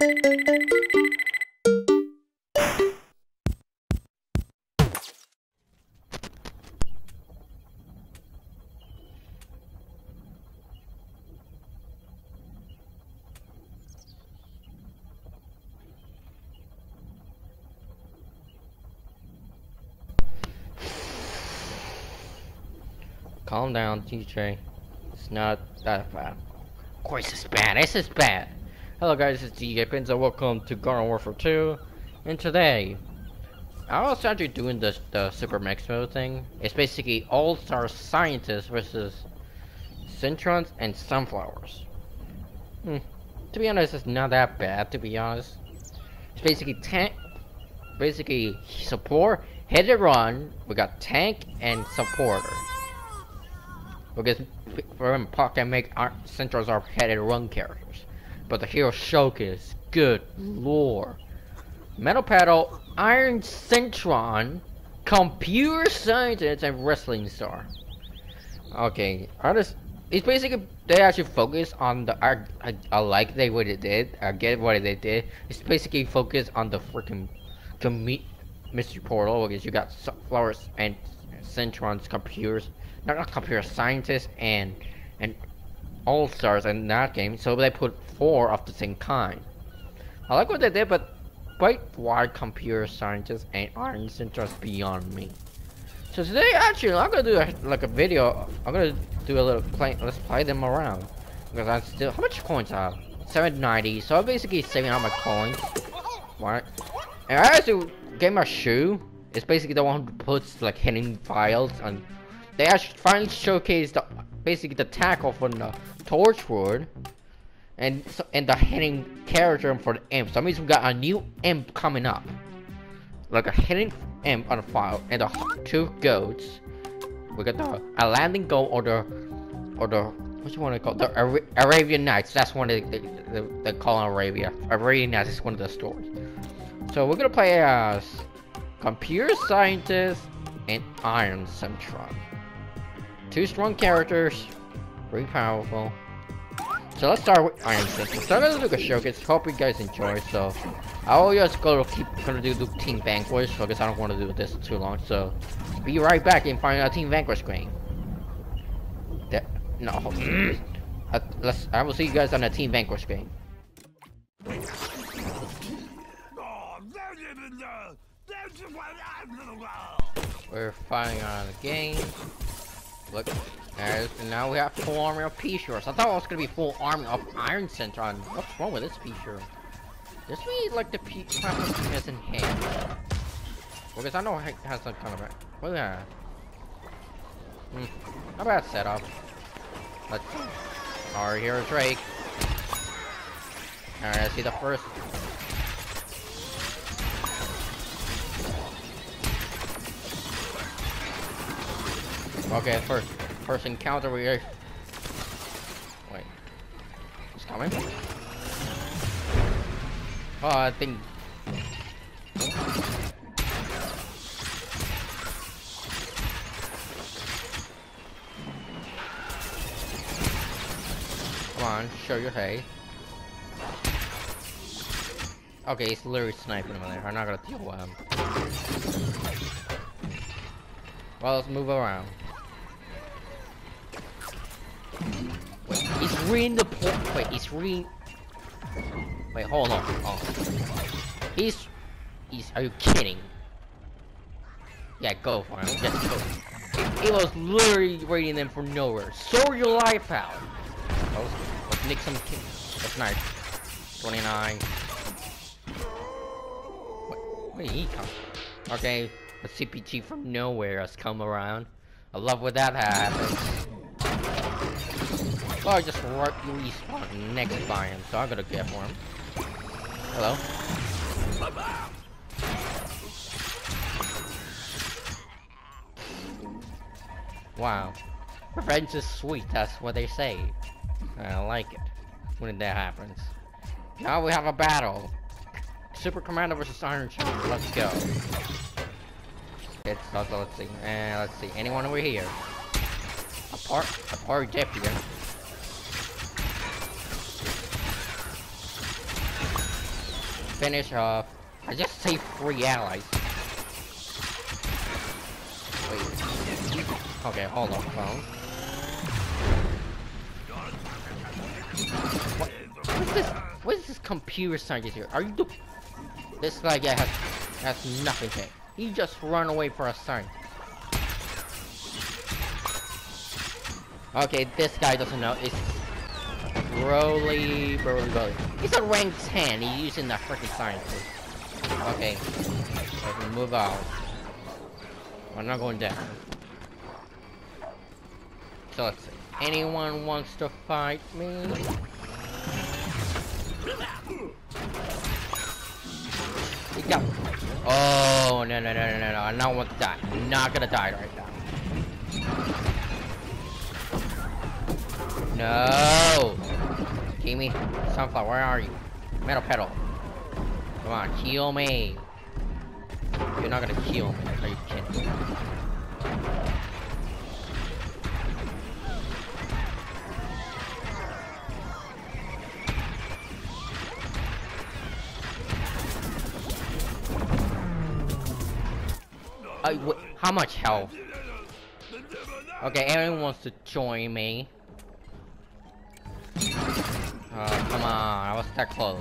Calm down, TJ. It's not that bad. Of course it's bad. This is bad. Hello guys, it's DJ Pinzon. Welcome to Garden Warfare 2. And today, I was actually doing the, the Super mode thing. It's basically All-Star Scientists versus Centrons and Sunflowers. Hmm. To be honest, it's not that bad, to be honest. It's basically tank, basically support, hit and run. We got tank and supporter. Because Puck can make our Centrals are headed run characters. But the hero showcase, good lord. Metal Petal, Iron Centron, Computer Scientist, and Wrestling Star. Okay, artists. It's basically they actually focus on the I, I, I like they what it did. I get what they did. It's basically focused on the freaking meet mystery portal because you got flowers and Centron's computers not, not computer scientists and and all stars in that game, so they put four of the same kind. I like what they did, but quite wide computer scientists and aren't just beyond me. So today, actually, I'm gonna do a, like a video. I'm gonna do a little play. Let's play them around because I still how much coins I have? 790. So I'm basically saving all my coins. Right. And I actually get my shoe. It's basically the one who puts like hidden files and they actually finally showcased the, basically the tackle from the uh, Torchwood and and the hidden character for the imp. So that means we got a new imp coming up, like a hidden imp on the file, and the two goats. We got the a landing goat or the or the what you want to call the Ara Arabian Nights. That's one of the, they, they call in Arabia. Arabian Nights is one of the stories. So we're gonna play as computer scientist and Iron Centron. Two strong characters. Very powerful. So let's start with Iron Fist. So start with Lucas Showcase. Hope you guys enjoy. So I'll just go keep gonna do Team Vanquish because I don't want to do this too long. So be right back and find out Team Vanquish game. That no. uh, let's. I will see you guys on the Team Vanquish game. We're fighting on the game. Look, and now we have full armor of P-Shores. I thought it was gonna be full armor of Iron Centron. What's wrong with this P-Shore? This me like the P has in hand. Because I know it has some kind of a look at Hmm. How about setup? Let's Alright, here's Drake. Alright, I see the first Okay, first first encounter we Wait. He's coming? Oh I think Come on, show your hay. Okay, he's literally sniping him there. I'm not gonna deal with him. Well, let's move around. Reading the point. Wait, he's reading. Wait, hold on. Oh. He's. He's. Are you kidding? Yeah, go for him. Just go. He was literally reading them from nowhere. Sort your life out. Let's, let's nick some. That's nice. 29. Wait, where did he come? Okay, a CPG from nowhere has come around. I love what that happens. Oh, I just right respawn next by him, so I'm gonna get for him. Hello. Wow. Revenge is sweet, that's what they say. I like it when that happens. Now we have a battle. Super Commando versus Iron Chamber. Let's go. It's, let's, let's see. Let's see. Anyone over here? Apart, apart Jeff here. Finish off. I just saved three allies. Wait. Okay, hold on, phone. What? What is this? What is this computer scientist here? Are you the? This guy has has nothing to. He just run away for a sign. Okay, this guy doesn't know. It's Broly, Broly, Broly. He's a rank 10. He's using the freaking scientist. Okay. I can move out. I'm not going down. So let's see. Anyone wants to fight me? Go. Oh, no, no, no, no, no, no. I don't want to die. I'm not gonna die right now. No! Kimi, Sunflower, where are you? Metal Petal. Come on, kill me. You're not gonna kill me. Are you kidding me? Uh, how much health? Okay, everyone wants to join me. Oh, come on, I was that close.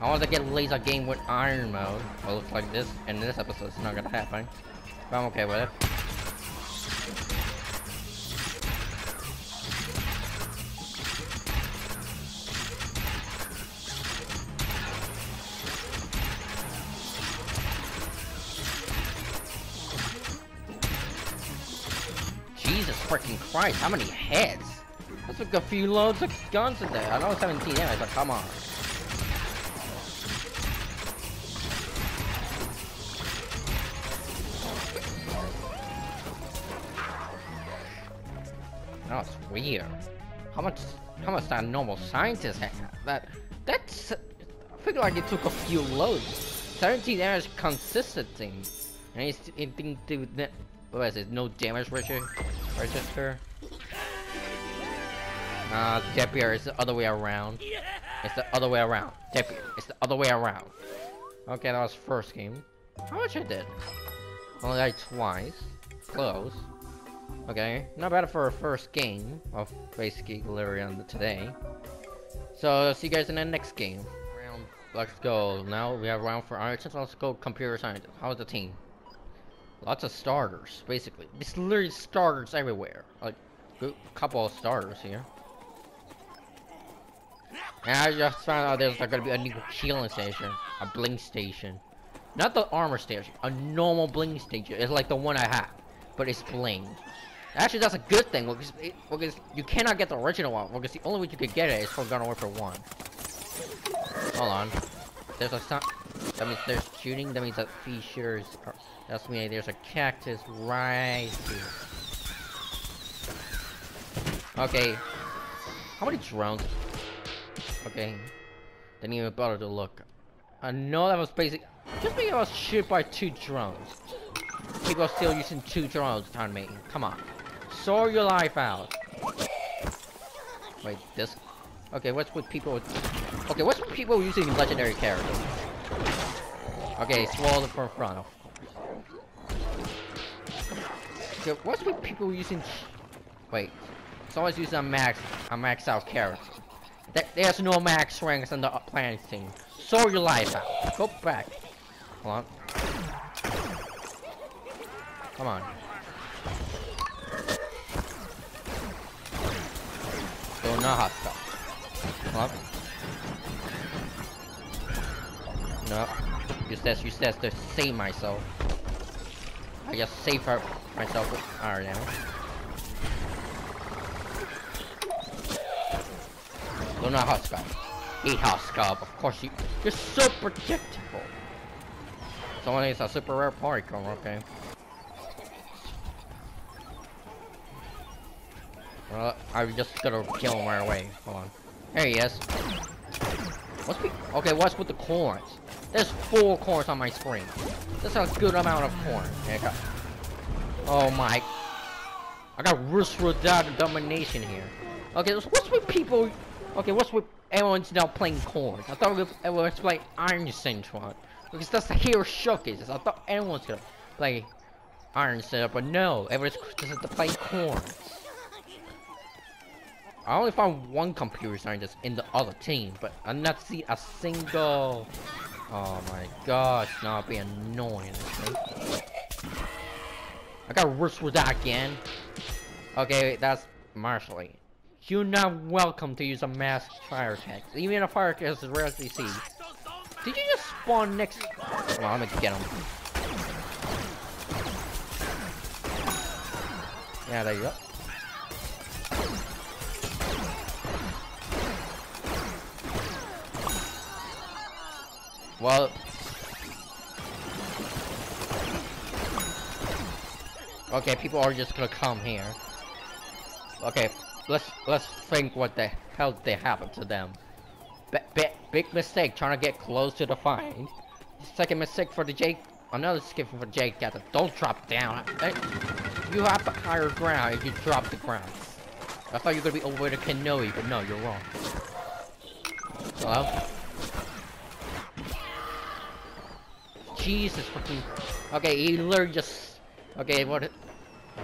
I want to get laser game with iron mode. Well, looks like this in this episode it's not gonna happen. But I'm okay with it. Jesus freaking Christ, how many heads? Like a few loads of guns there. I know 17 damage, but come on. That's weird. How much? How much that normal scientist have? That that's. I feel like it took a few loads. 17 damage consistency, and it didn't do. What is it? No damage register. Register. Uh, Depier is the other way around. It's the other way around. Depier, it's the other way around. Okay, that was first game. How much I did? Only like twice. Close. Okay, not bad for a first game of basically Galarian today. So, see you guys in the next game. Round, let's go. Now we have round for Archons. Let's go computer science. How's the team? Lots of starters, basically. It's literally starters everywhere. Like, a couple of starters here. And I just found out there's like, gonna be a new healing station, a blink station. Not the armor station, a normal blink station. It's like the one I have, but it's blinged. Actually, that's a good thing because, it, because you cannot get the original one. Because the only way you could get it is from Gun Warfare 1. Hold on. There's a sun. That means there's shooting. That means that features. Are, that's mean there's a cactus right here. Okay. How many drones? Okay. Didn't even bother to look. I know that was basic. Just because I was shot by two drones. People are still using two drones on me. Come on. Sort your life out. Wait, this. Okay, what's with people. Okay, what's with people using legendary characters? Okay, swallow from front, of. Okay, what's with people using... Wait. Someone's using a max, a max out character. There's no max ranks on the planet team. Sort your life out. Go back. Hold on. Come on. Go not hot stuff. Come on. No. Use this, use this to save myself. I just save her myself Alright now. Not hot scout. Eat hot scout. Of course you you're so predictable. Someone needs a super rare Porygon, okay. Well, I'm just gonna kill him right away. Hold on. There he is. What's the okay? What's with the corns? There's four corns on my screen. That's a good amount of corn. Okay, oh my! I got Rusrodad domination here. Okay, what's with people? Okay, what's with everyone's now playing corn. I thought was playing Iron Central because that's the hero showcases. I thought everyone's gonna play Iron Central, but no, everyone's just to play corn. I only found one computer scientist in the other team, but I not see a single. Oh my gosh, now be annoying. I got worse with that again. Okay, that's Marshalling. You're not welcome to use a mass fire attack. Even a fire attack is rarely seen. Did you just spawn next? Well, I'm gonna get him. Yeah, there you go. Well. Okay, people are just gonna come here. Okay, let's let's think what the hell they happened to them. B bi- big mistake trying to get close to the find. Second mistake for the Jake. Another skip for Jake Gather. Don't drop down. You have higher ground if you drop the ground. I thought you were gonna be over the canoe, but no, you're wrong. Hello? Jesus fucking. Okay, he literally just. Okay, what?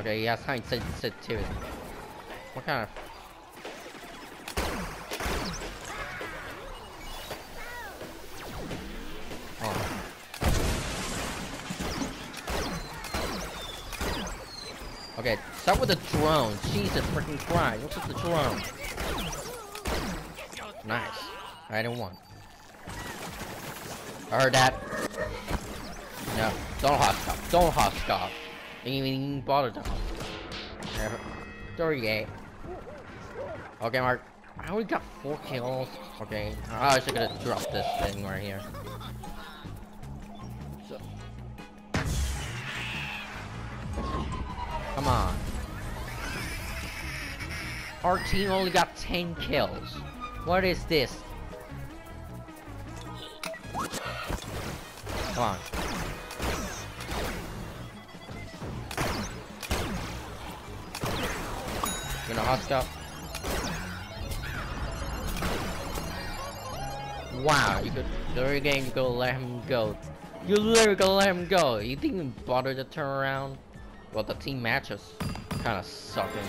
Okay, he has high sensitivity. What kind of? Oh. Okay, start with the drone. Jesus freaking Christ! What's with the drone? Nice. I didn't want. I heard that. No, don't hot stop. Don't hot stop. Didn't even bother to hot stop. 38. Okay, Mark. I only got four kills. Okay, I gonna drop this thing right here. So. Come on. Our team only got 10 kills. What is this? Come on. You know hot stuff? Wow, you could literally game go let him go. You literally gonna let him go. You didn't even bother to turn around. Well, the team matches kind of suck man.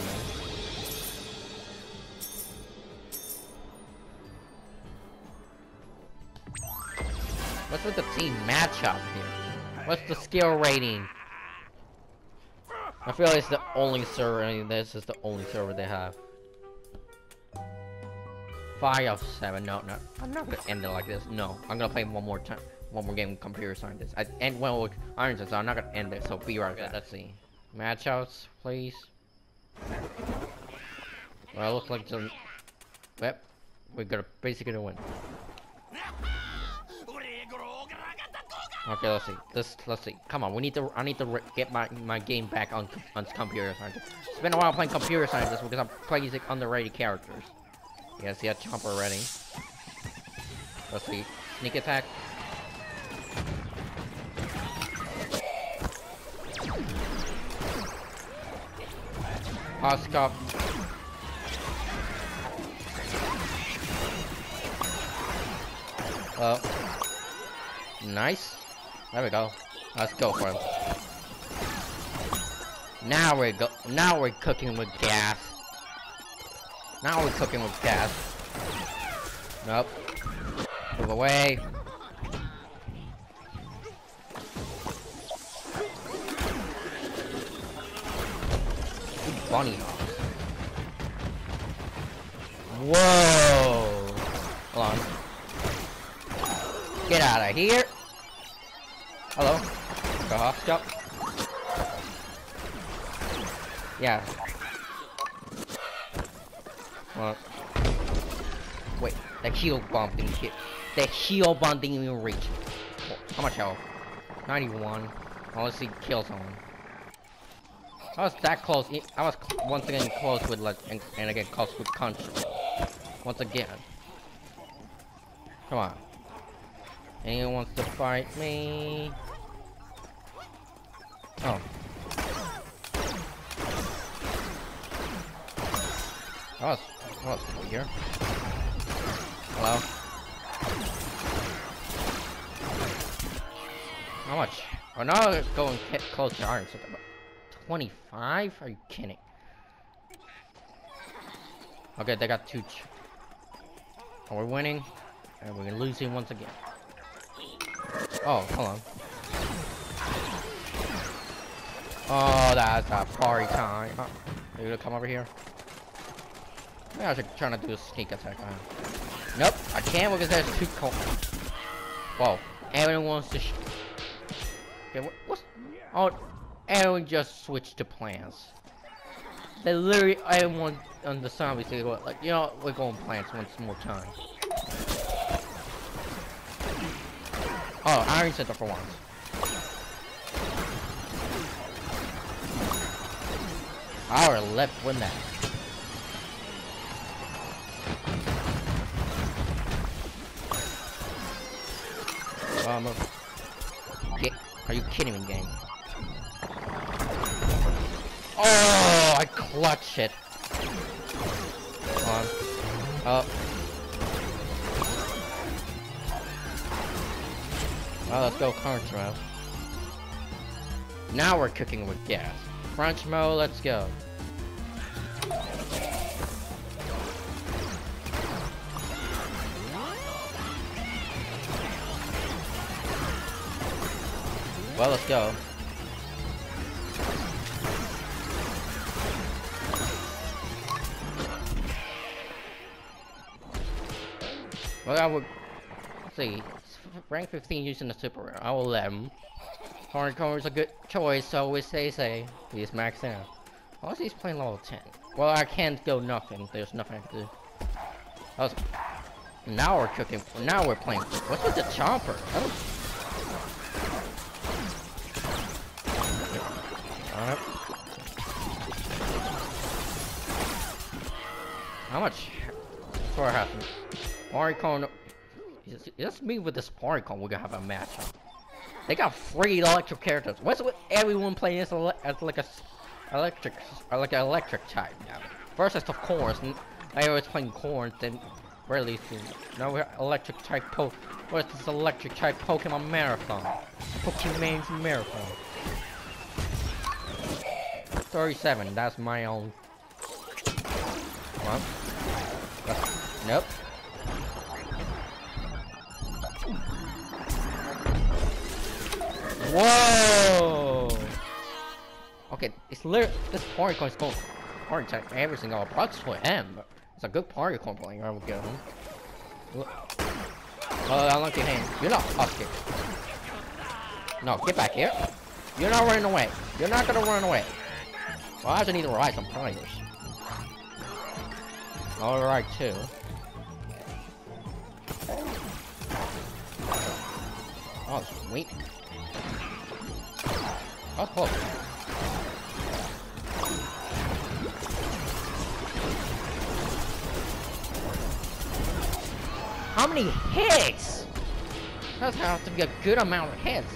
What's with the team matchup here? What's the skill rating? I feel like it's the only server, I mean, this is the only server they have. Five of seven, no, no. I'm not gonna end it like this, no. I'm gonna play one more time, one more game with computer scientist. I end well with Iron so I'm not gonna end it, so be right back. Let's see. Matchouts, please. Well, it looks like some... Yep, we're gonna basically gonna win. Okay, let's see. Let's let's see. Come on, we need to. I need to get my my game back on on computer science. It's been a while playing computer science because I'm playing like underrated characters. Yeah, see that chomp already. Let's see. Sneak attack. Oscar. Oh. Nice. There we go. Let's go for him. Now we're go. Now we're cooking with gas. Now we're cooking with gas. Nope. Move away. Ooh, Bunny hops. Whoa. Hold on. Get out of here. Hello. Go off, stop. Yeah. Well. Wait, that shield bomb didn't hit. That shield bomb didn't even reach. How much health? 91. Well, let's see, kill someone. I was that close. I was once again close with like, and, and again close with punch. Once again. Come on. Anyone wants to fight me? Oh. That was, that was here. How much? Oh, now it's going close to iron. 25? Are you kidding? Okay, they got two. Are oh, we winning? And we're losing once again. Oh, hold on. Oh, that's a party time. Oh, are you gonna come over here? Maybe I should try to do a sneak attack on him. Nope, I can't because there's too cold. Whoa, everyone wants to Okay, what, what's... Oh, everyone just switched to plants. They literally, everyone on the zombies, they go, like, you know, we're going plants once more time. Oh, Iron Center for once. Our left win that. Um, get, are you kidding me, game? Oh, I clutch it. Come on. Oh. Well, let's go crunch mode. Now we're cooking with gas. Crunch mode, let's go. Well, let's go. Well, I would see. Rank 15 using the super rare. I will let him. Hardcore is a good choice, so we say say. He's maxed out. Unless he's playing level 10. Well, I can't go nothing. There's nothing I can do. Was, now we're cooking. Now we're playing. What's with the chomper? How much? What happened. Maricon. Just me with this Maricon, we're gonna have a match. Huh? They got free electric characters. What's with everyone playing as, as like a electric, uh, like an electric type now? It's of course. I was playing corn, then really soon. now we're electric type poke. What's this electric type Pokemon Marathon? Pokemon's Marathon. 37, that's my own. Come on. Nope. Whoa! Okay, it's literally this party corn is going party check every single approach for him. It's a good party corn playing. Will get him. Oh, unlucky hand. You're not husky. No, get back here. You're not running away. You're not gonna run away. Well, I just need to ride some tires. Alright, too. Oh, sweet. Oh, close. How many hits? That's have to be a good amount of hits.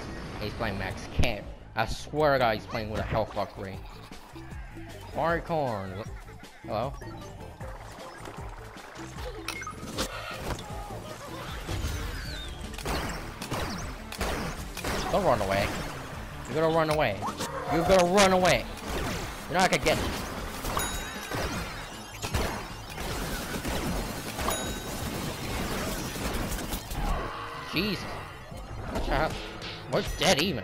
He's playing max camp. I swear to God, he's playing with a health fuckery. Corn. Hello? Don't run away. You're gonna run away. You're gonna run away. You're not gonna get me. Jesus. Out. We're dead even.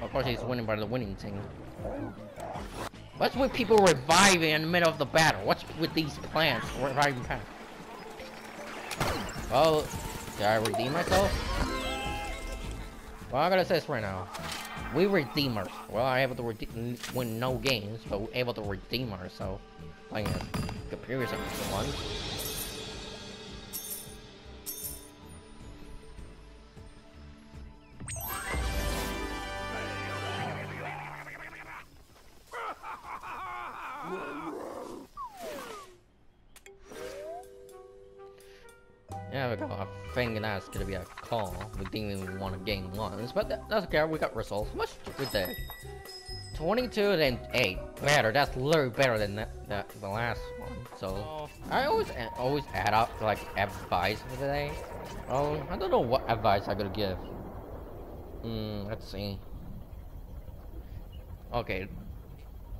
Of course he's winning by the winning team. What's with people reviving in the middle of the battle? What's with these plants reviving plants? Well, did I redeem myself? Well, I'm gonna say this right now. We redeemers. Well, I'm able to win no games, but we're able to redeem ourselves. Playing a computer one. Yeah, that's gonna be a call. We didn't even want to gain once, but that, that's okay. We got results. Much with that. 22 and 8. Better. That's literally better than the, the, the last one. So, I always always add up like advice for today. Um, I don't know what advice I'm gonna give. Hmm, let's see. Okay.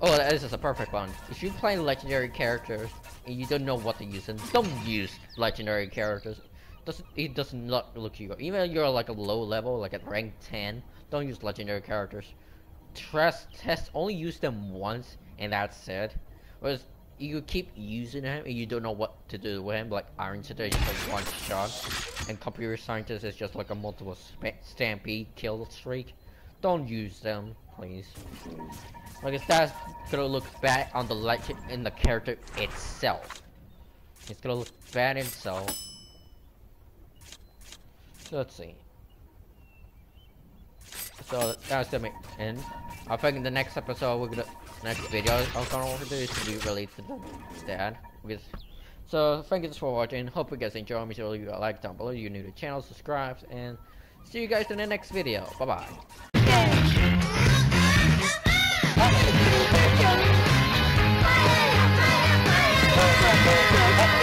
Oh, this is a perfect one. If you play legendary characters and you don't know what to use, then don't use legendary characters. Doesn't it does not look you. Even if you're like a low level, like at rank 10, don't use legendary characters. Test test only use them once and that's it. Whereas you keep using him and you don't know what to do with him, like Iron Sitter is just like one shot, and Computer Scientist is just like a multiple stampede kill streak. Don't use them, please. Like that's gonna look bad on the legend in the character itself. It's gonna look bad itself. So let's see. So that's the end. I think the next episode we're gonna next video I'm gonna want to do is to be related to that with so thank you for watching. Hope you guys enjoy. Make sure you like down below. You're new to the channel, subscribe, and see you guys in the next video. Bye bye. Okay.